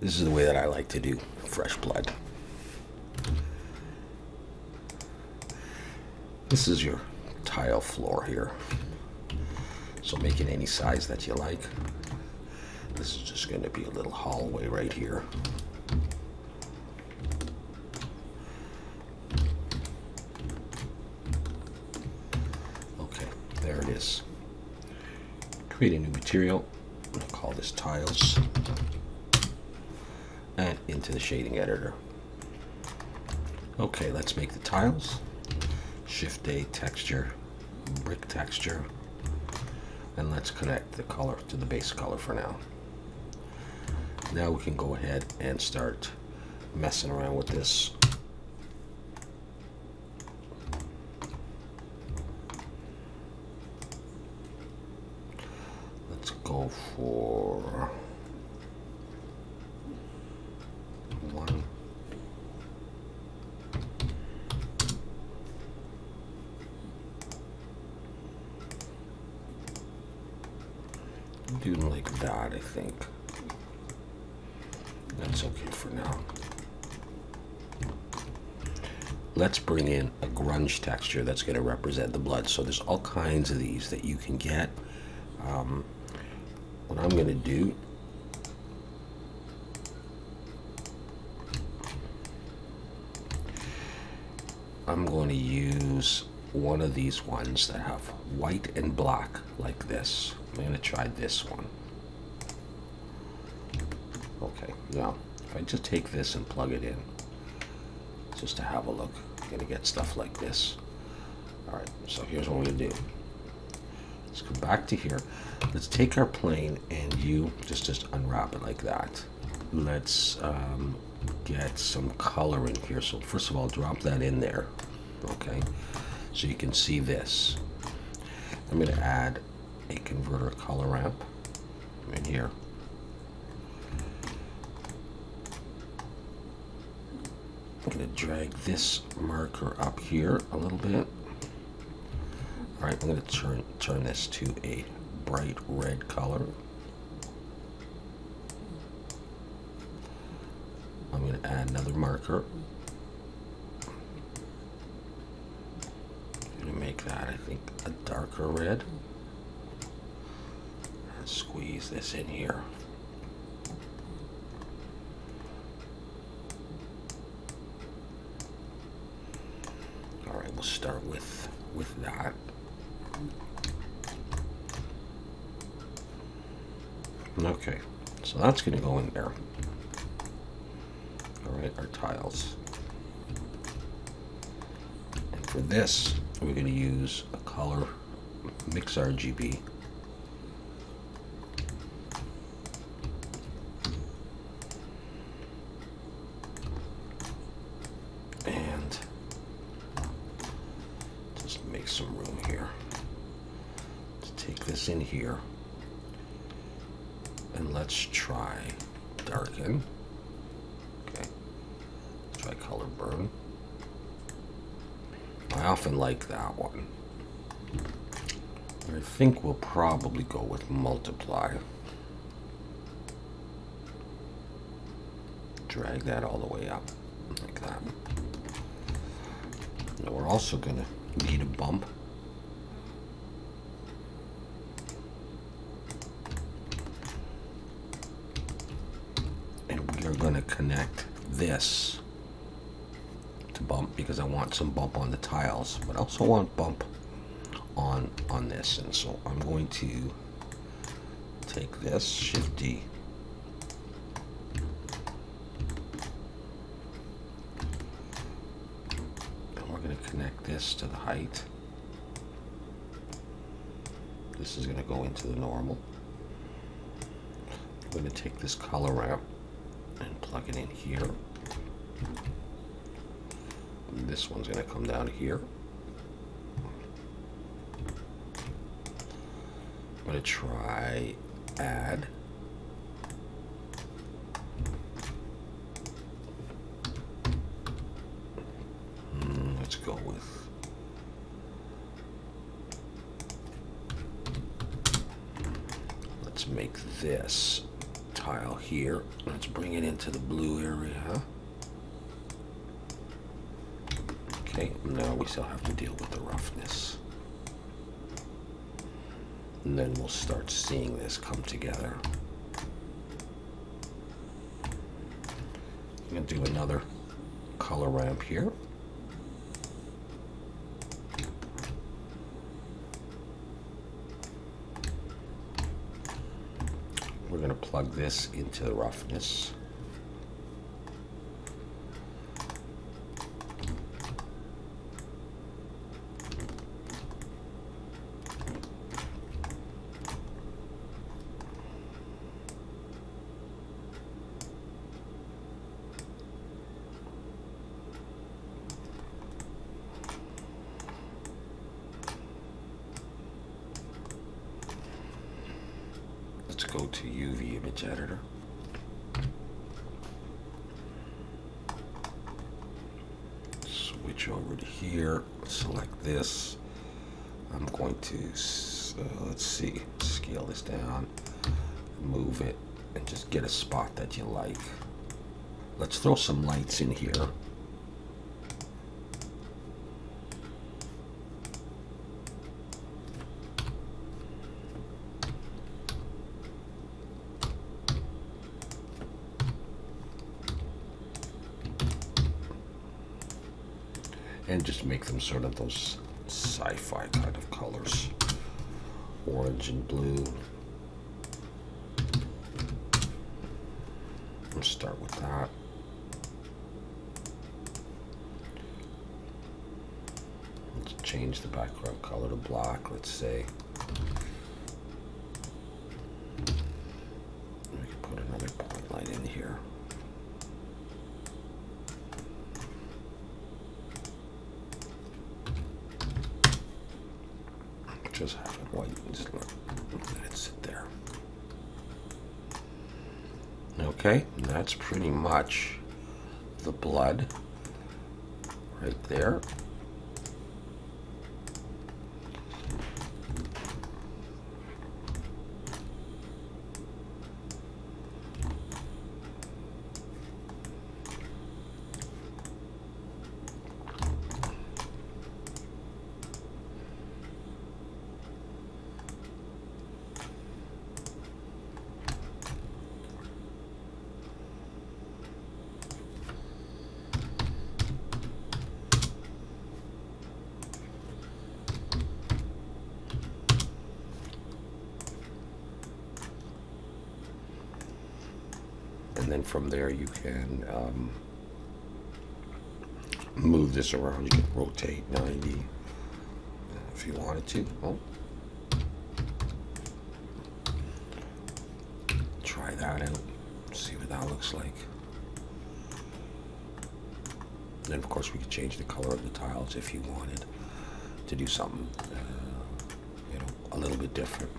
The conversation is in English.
This is the way that I like to do fresh blood. This is your tile floor here. So make it any size that you like. This is just going to be a little hallway right here. Okay, there it is. Create a new material. I'll call this tiles. And into the shading editor. Okay, let's make the tiles. Shift A texture, brick texture, and let's connect the color to the base color for now. Now we can go ahead and start messing around with this. Let's go for one. Do like that, I think. That's okay for now. Let's bring in a grunge texture that's going to represent the blood. So there's all kinds of these that you can get. Um, what I'm going to do I'm going to use one of these ones that have white and black like this. I'm going to try this one. Okay, now if I just take this and plug it in, just to have a look, I'm going to get stuff like this. All right, so here's what I'm going to do. Let's go back to here. Let's take our plane and you just, just unwrap it like that. Let's um, get some color in here. So first of all, drop that in there, okay? So you can see this. I'm gonna add a converter color ramp in here. I'm gonna drag this marker up here a little bit. All right, I'm gonna turn turn this to a bright red color. I'm going to add another marker. I'm going to make that, I think, a darker red. Squeeze this in here. All right, we'll start with with that. Okay, so that's going to go in there. All right, our tiles. And for this, we're going to use a color mix RGB. And just make some room here to take this in here. And let's try darken. Okay. Try color burn. I often like that one. I think we'll probably go with multiply. Drag that all the way up like that. Now we're also going to need a bump. And we are going to connect this to bump because I want some bump on the tiles, but I also want bump on on this. And so I'm going to take this, Shift D. And we're going to connect this to the height. This is going to go into the normal. I'm going to take this color ramp and plug it in here. This one's going to come down here. I'm going to try add. Mm, let's go with let's make this tile here. Let's bring it into the blue area. Okay, now we still have to deal with the roughness. And then we'll start seeing this come together. I'm gonna do another color ramp here. We're going to plug this into the roughness. Let's to UV image editor. Switch over to here, select this. I'm going to, uh, let's see, scale this down, move it, and just get a spot that you like. Let's throw some lights in here. And just make them sort of those sci-fi kind of colors. Orange and blue. Let's start with that. Let's change the background color to black let's say we can put another point light in here just have it white and just let it sit there. Okay, that's pretty much the blood right there. And then from there you can um, move this around. You can rotate 90 if you wanted to. Oh. Try that out, see what that looks like. Then of course we could change the color of the tiles if you wanted to do something, uh, you know, a little bit different.